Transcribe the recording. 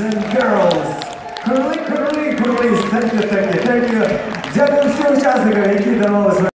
and girls. Curly, curly, curly. Thank you, thank you, thank you. Дякую всім учасникам, які давали